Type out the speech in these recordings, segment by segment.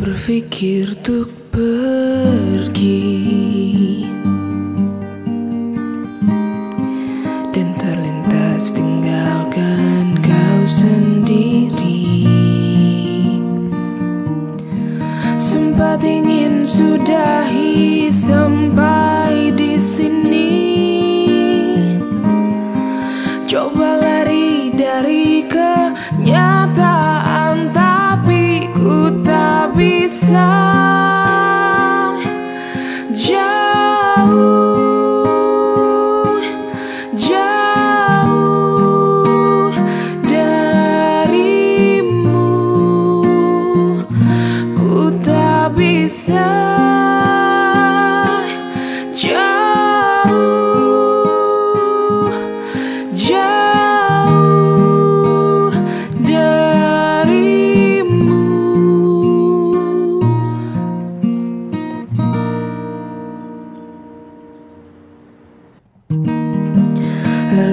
berpikir untuk pergi. Dan terlintas tinggalkan kau sendiri. Sempat ingin sudahi sampai di sini. Coba lari dari kenyataan tak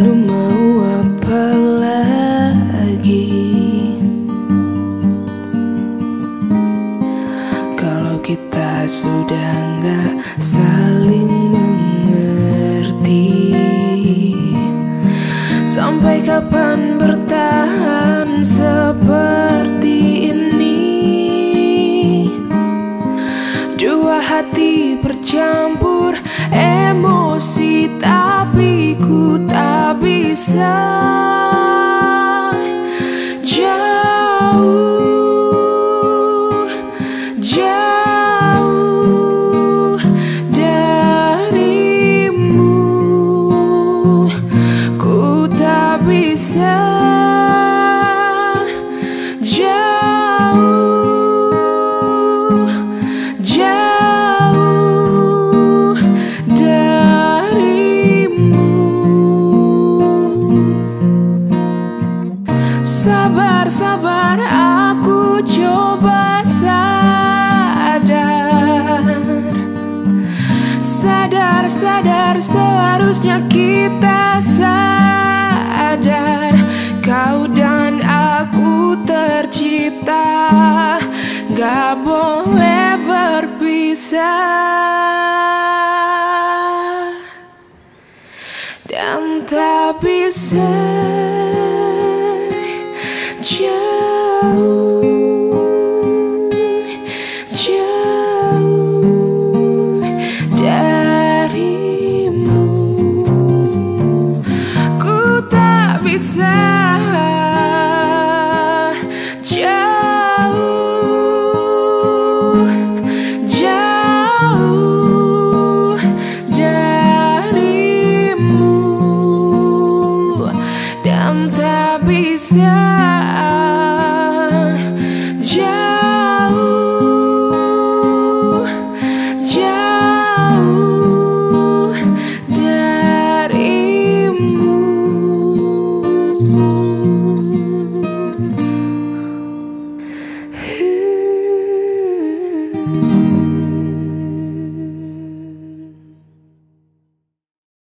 Lalu mau apa lagi? Kalau kita sudah nggak saling mengerti Sampai kapan bertahan seperti ini? Dua hati bercampur emosi tak bisa Sabar, sabar aku coba sadar. Sadar, sadar seharusnya kita sadar. Kau dan aku tercipta Gak boleh berpisah. Dan tak bisa bisa jauh jauh darimu dan tak bisa